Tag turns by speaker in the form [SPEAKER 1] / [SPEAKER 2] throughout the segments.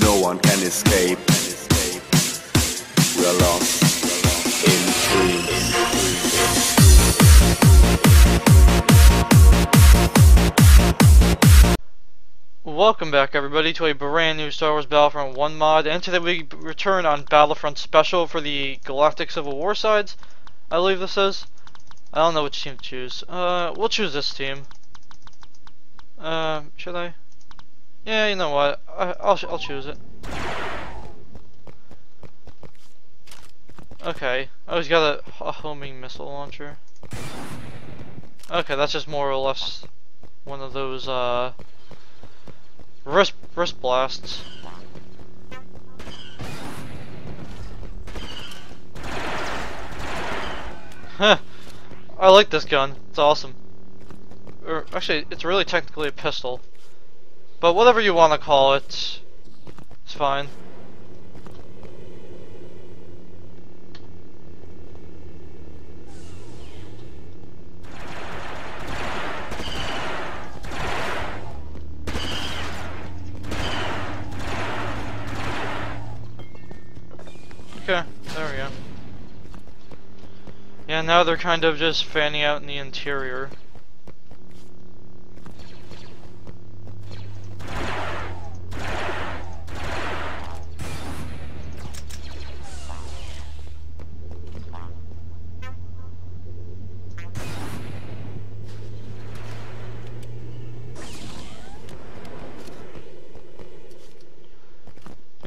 [SPEAKER 1] No one can escape. We're lost.
[SPEAKER 2] Welcome back everybody to a brand new Star Wars Battlefront 1 mod and today we return on Battlefront Special for the Galactic Civil War sides. I believe this is. I don't know which team to choose. Uh, we'll choose this team. Uh, should I? Yeah, you know what? I, I'll, I'll choose it. Okay. Oh, he's got a, a homing missile launcher. Okay, that's just more or less one of those, uh, Wrist, wrist blasts. Huh. I like this gun. It's awesome. Or, actually, it's really technically a pistol. But whatever you want to call it, it's fine. Okay, there we go. Yeah, now they're kind of just fanning out in the interior.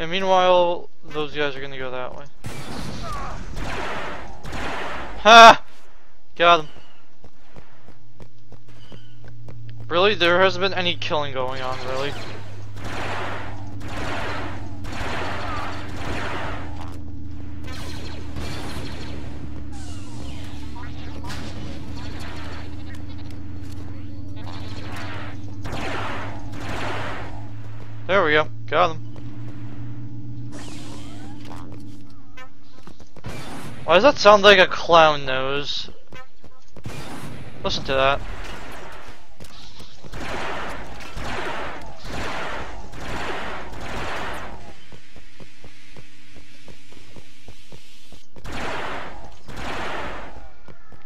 [SPEAKER 2] And meanwhile, those guys are gonna go that way. Ha! Got him. Really? There hasn't been any killing going on, really. There we go. Got him. Why does that sound like a clown nose? Listen to that.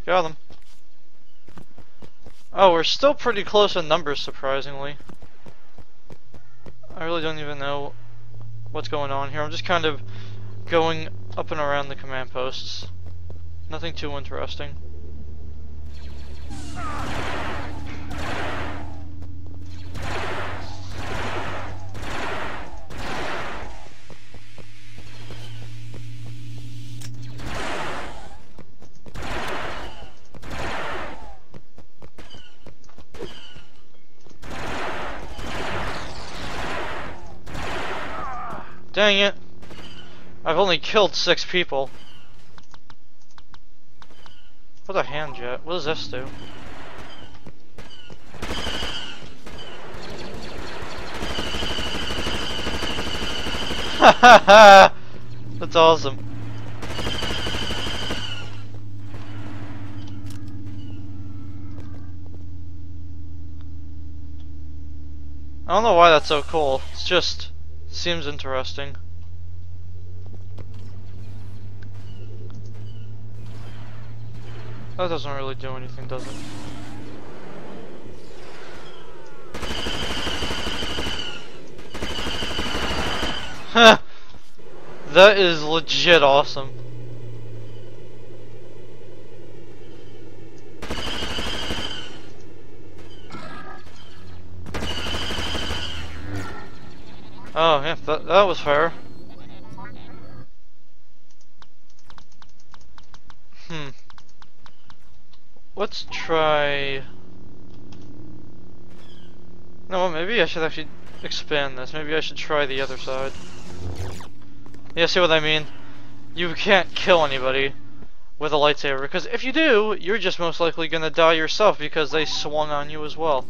[SPEAKER 2] Got him. Oh, we're still pretty close in numbers, surprisingly. I really don't even know what's going on here. I'm just kind of going up and around the command posts. Nothing too interesting. Dang it. I've only killed six people. What a hand jet. What does this do? That's awesome. I don't know why that's so cool. It's just seems interesting. That doesn't really do anything, does it? that is legit awesome. Oh, yeah, that, that was fair. Let's try... No, maybe I should actually expand this. Maybe I should try the other side. Yeah, see what I mean? You can't kill anybody with a lightsaber, because if you do, you're just most likely gonna die yourself because they swung on you as well.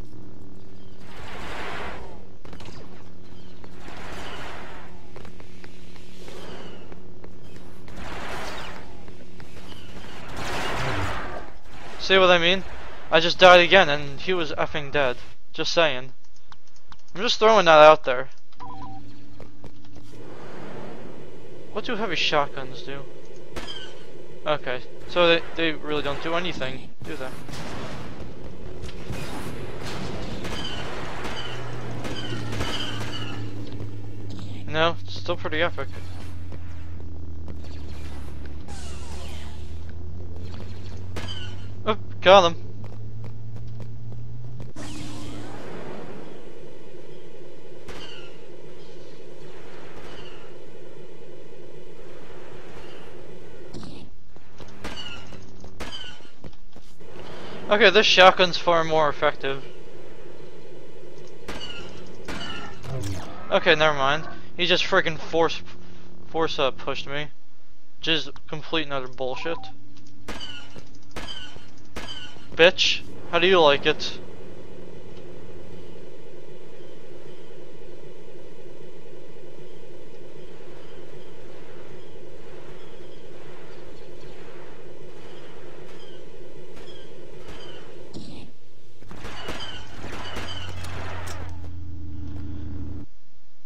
[SPEAKER 2] See what I mean? I just died again and he was effing dead. Just saying. I'm just throwing that out there. What do heavy shotguns do? Okay, so they, they really don't do anything, do they? No, it's still pretty epic. Got him. Okay, this shotgun's far more effective. Okay, never mind. He just freaking force force uh, pushed me. Just complete and utter bullshit. Bitch, how do you like it?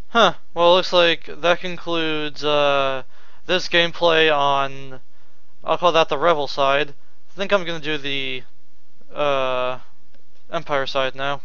[SPEAKER 2] Huh. Well, looks like that concludes uh, this gameplay on, I'll call that the Rebel side. I think I'm going to do the uh, Empire side now.